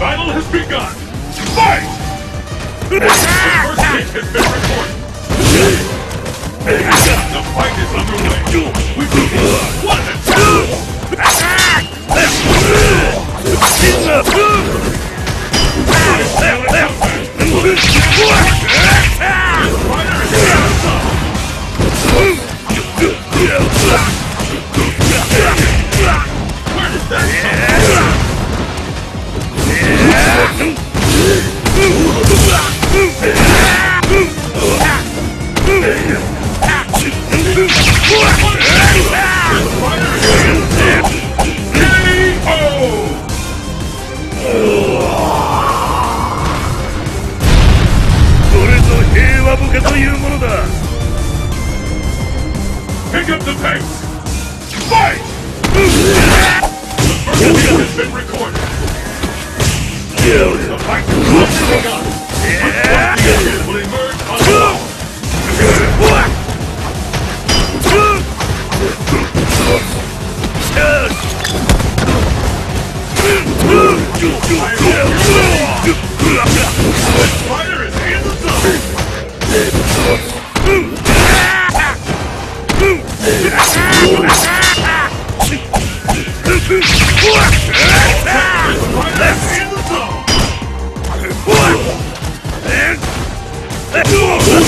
battle has begun! Fight! The first hit has been recorded. The fight is underway. We begin. Pick up the pace! Fight! the first has been recorded. The fight is up. Fire! Yeah!